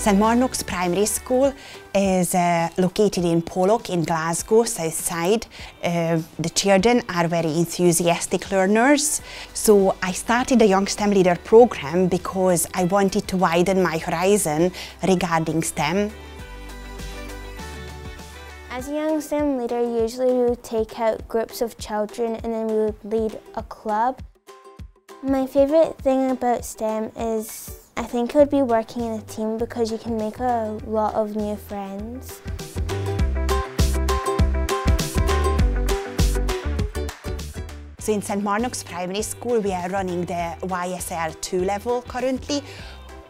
St Marnock's Primary School is uh, located in Pollok in Glasgow, south side. Uh, the children are very enthusiastic learners. So I started the Young STEM Leader program because I wanted to widen my horizon regarding STEM. As a young STEM leader, usually we would take out groups of children and then we would lead a club. My favourite thing about STEM is I think it would be working in a team because you can make a lot of new friends. So in St Marnock's Primary School we are running the YSL 2 level currently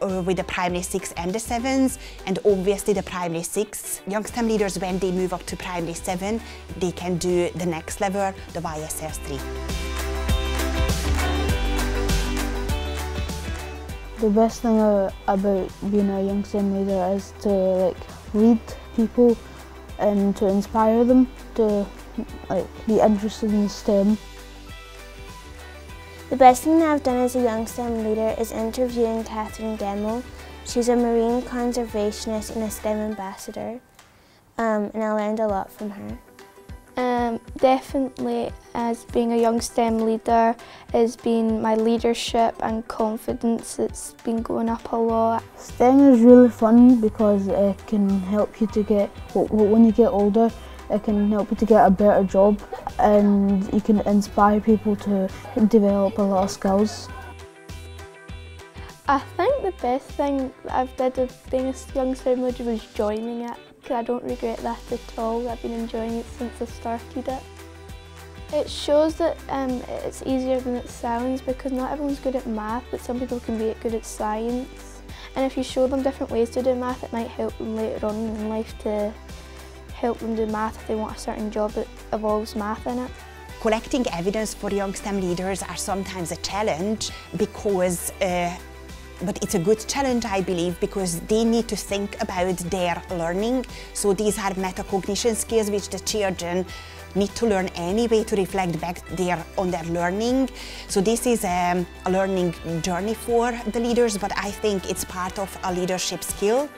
uh, with the primary 6 and the 7s and obviously the primary 6 young STEM leaders when they move up to primary 7 they can do the next level the YSL 3. The best thing about being a young STEM leader is to like lead people and to inspire them to like be interested in STEM. The best thing that I've done as a young STEM leader is interviewing Catherine Gemmell. She's a marine conservationist and a STEM ambassador, um, and I learned a lot from her. Definitely as being a young STEM leader has been my leadership and confidence it's been going up a lot. STEM is really fun because it can help you to get, when you get older, it can help you to get a better job and you can inspire people to develop a lot of skills. I think the best thing that I've did of being a young STEM leader was joining it I don't regret that at all. I've been enjoying it since I started it. It shows that um, it's easier than it sounds because not everyone's good at math but some people can be good at science and if you show them different ways to do math it might help them later on in life to help them do math if they want a certain job that involves math in it. Collecting evidence for young STEM leaders are sometimes a challenge because uh, but it's a good challenge, I believe, because they need to think about their learning. So these are metacognition skills which the children need to learn anyway to reflect back their, on their learning. So this is um, a learning journey for the leaders, but I think it's part of a leadership skill.